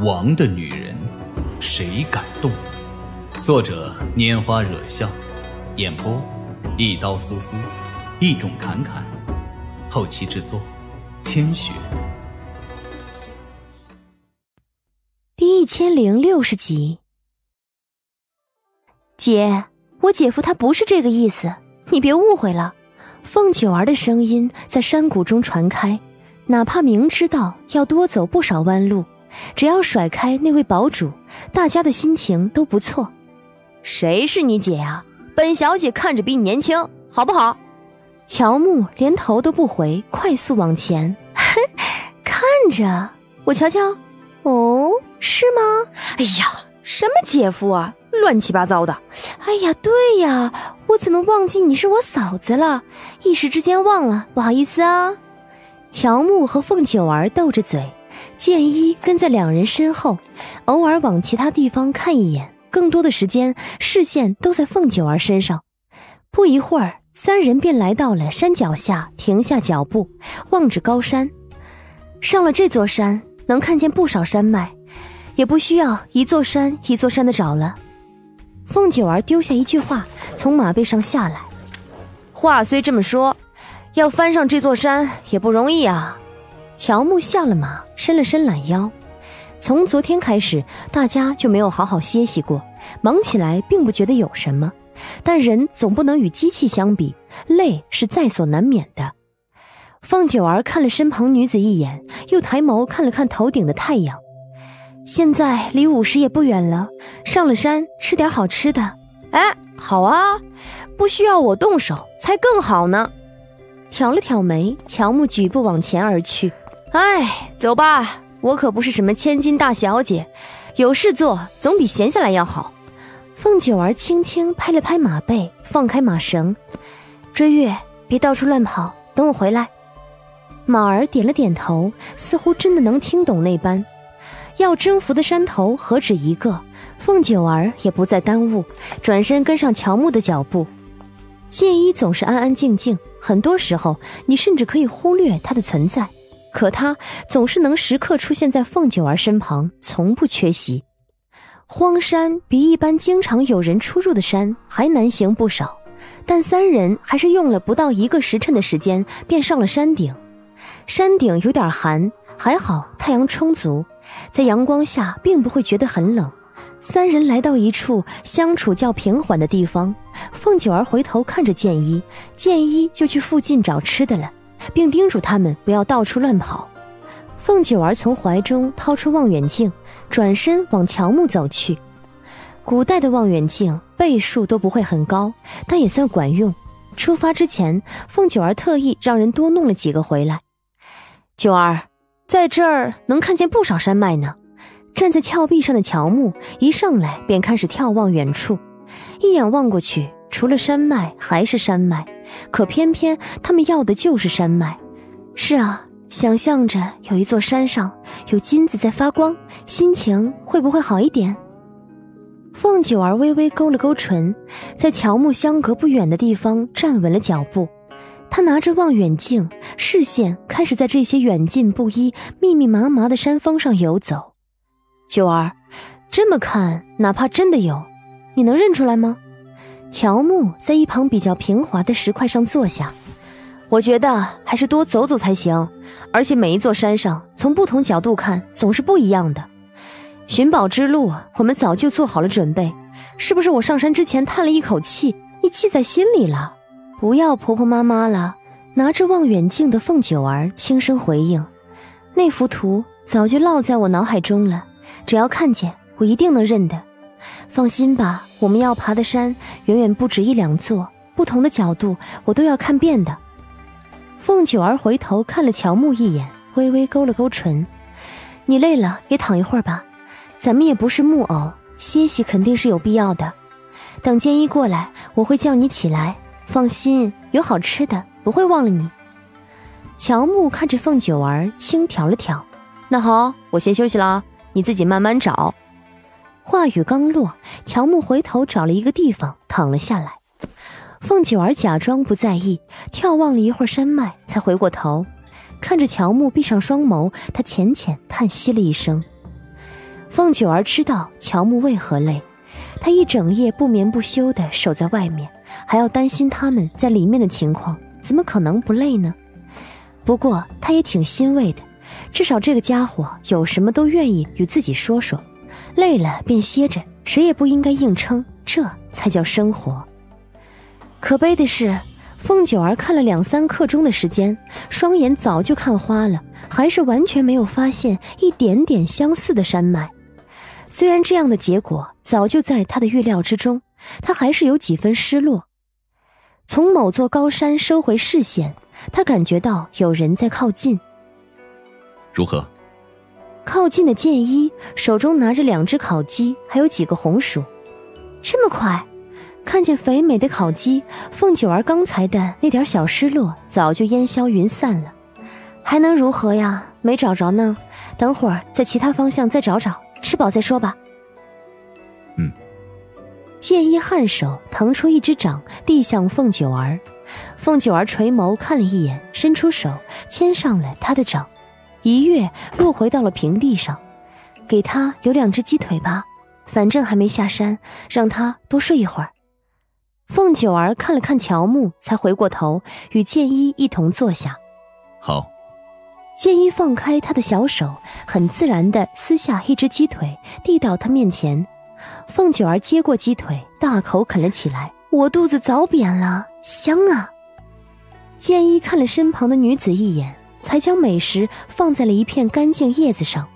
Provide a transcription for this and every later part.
王的女人，谁敢动？作者：拈花惹笑，演播：一刀苏苏，一种侃侃，后期制作：千雪。第一千零六十集。姐，我姐夫他不是这个意思，你别误会了。凤九儿的声音在山谷中传开，哪怕明知道要多走不少弯路。只要甩开那位堡主，大家的心情都不错。谁是你姐呀？本小姐看着比你年轻，好不好？乔木连头都不回，快速往前。看着我瞧瞧，哦，是吗？哎呀，什么姐夫啊，乱七八糟的。哎呀，对呀，我怎么忘记你是我嫂子了？一时之间忘了，不好意思啊。乔木和凤九儿斗着嘴。剑一跟在两人身后，偶尔往其他地方看一眼，更多的时间视线都在凤九儿身上。不一会儿，三人便来到了山脚下，停下脚步，望着高山。上了这座山，能看见不少山脉，也不需要一座山一座山的找了。凤九儿丢下一句话，从马背上下来。话虽这么说，要翻上这座山也不容易啊。乔木下了马，伸了伸懒腰。从昨天开始，大家就没有好好歇息过，忙起来并不觉得有什么。但人总不能与机器相比，累是在所难免的。凤九儿看了身旁女子一眼，又抬眸看了看头顶的太阳。现在离午时也不远了，上了山吃点好吃的。哎，好啊，不需要我动手才更好呢。挑了挑眉，乔木举步往前而去。哎，走吧，我可不是什么千金大小姐，有事做总比闲下来要好。凤九儿轻轻拍了拍马背，放开马绳。追月，别到处乱跑，等我回来。马儿点了点头，似乎真的能听懂那般。要征服的山头何止一个，凤九儿也不再耽误，转身跟上乔木的脚步。剑一总是安安静静，很多时候你甚至可以忽略他的存在。可他总是能时刻出现在凤九儿身旁，从不缺席。荒山比一般经常有人出入的山还难行不少，但三人还是用了不到一个时辰的时间便上了山顶。山顶有点寒，还好太阳充足，在阳光下并不会觉得很冷。三人来到一处相处较平缓的地方，凤九儿回头看着剑一，剑一就去附近找吃的了。并叮嘱他们不要到处乱跑。凤九儿从怀中掏出望远镜，转身往乔木走去。古代的望远镜倍数都不会很高，但也算管用。出发之前，凤九儿特意让人多弄了几个回来。九儿，在这儿能看见不少山脉呢。站在峭壁上的乔木一上来便开始眺望远处，一眼望过去。除了山脉还是山脉，可偏偏他们要的就是山脉。是啊，想象着有一座山上有金子在发光，心情会不会好一点？凤九儿微微勾了勾唇，在乔木相隔不远的地方站稳了脚步。她拿着望远镜，视线开始在这些远近不一、密密麻麻的山峰上游走。九儿，这么看，哪怕真的有，你能认出来吗？乔木在一旁比较平滑的石块上坐下，我觉得还是多走走才行。而且每一座山上，从不同角度看总是不一样的。寻宝之路，我们早就做好了准备。是不是我上山之前叹了一口气，你记在心里了？不要婆婆妈妈了。拿着望远镜的凤九儿轻声回应：“那幅图早就烙在我脑海中了，只要看见，我一定能认得。放心吧。”我们要爬的山远远不止一两座，不同的角度我都要看遍的。凤九儿回头看了乔木一眼，微微勾了勾唇：“你累了也躺一会儿吧，咱们也不是木偶，歇息肯定是有必要的。等剑一过来，我会叫你起来。放心，有好吃的，不会忘了你。”乔木看着凤九儿，轻挑了挑：“那好，我先休息了，你自己慢慢找。”话语刚落，乔木回头找了一个地方躺了下来。凤九儿假装不在意，眺望了一会儿山脉，才回过头，看着乔木闭上双眸，她浅浅叹息了一声：“凤九儿知道乔木为何累，她一整夜不眠不休地守在外面，还要担心他们在里面的情况，怎么可能不累呢？不过她也挺欣慰的，至少这个家伙有什么都愿意与自己说说，累了便歇着，谁也不应该硬撑，这才叫生活。可悲的是，凤九儿看了两三刻钟的时间，双眼早就看花了，还是完全没有发现一点点相似的山脉。虽然这样的结果早就在他的预料之中，他还是有几分失落。从某座高山收回视线，他感觉到有人在靠近。如何？靠近的剑一手中拿着两只烤鸡，还有几个红薯。这么快？看见肥美的烤鸡，凤九儿刚才的那点小失落早就烟消云散了。还能如何呀？没找着呢，等会儿在其他方向再找找。吃饱再说吧。嗯。剑一颔首，腾出一只掌，递向凤九儿。凤九儿垂眸看了一眼，伸出手牵上了他的掌，一跃落回到了平地上。给他留两只鸡腿吧，反正还没下山，让他多睡一会儿。凤九儿看了看乔木，才回过头与剑一一同坐下。好。剑一放开他的小手，很自然地撕下一只鸡腿，递到他面前。凤九儿接过鸡腿，大口啃了起来。我肚子早扁了，香啊！剑一看了身旁的女子一眼，才将美食放在了一片干净叶子上。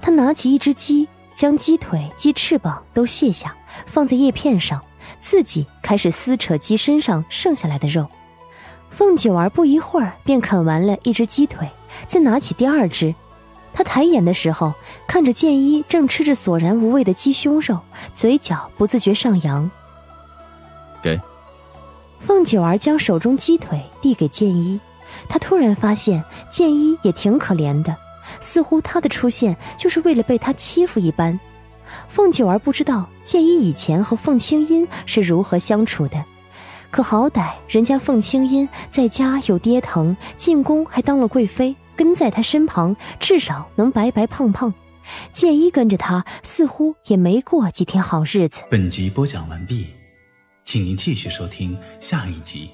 他拿起一只鸡，将鸡腿、鸡翅膀都卸下，放在叶片上，自己开始撕扯鸡身上剩下来的肉。凤九儿不一会儿便啃完了一只鸡腿。再拿起第二只，他抬眼的时候，看着剑一正吃着索然无味的鸡胸肉，嘴角不自觉上扬。给。凤九儿将手中鸡腿递给剑一，他突然发现剑一也挺可怜的，似乎他的出现就是为了被他欺负一般。凤九儿不知道剑一以前和凤青音是如何相处的。可好歹人家凤青音在家有爹疼，进宫还当了贵妃，跟在他身旁，至少能白白胖胖。剑一跟着他，似乎也没过几天好日子。本集播讲完毕，请您继续收听下一集。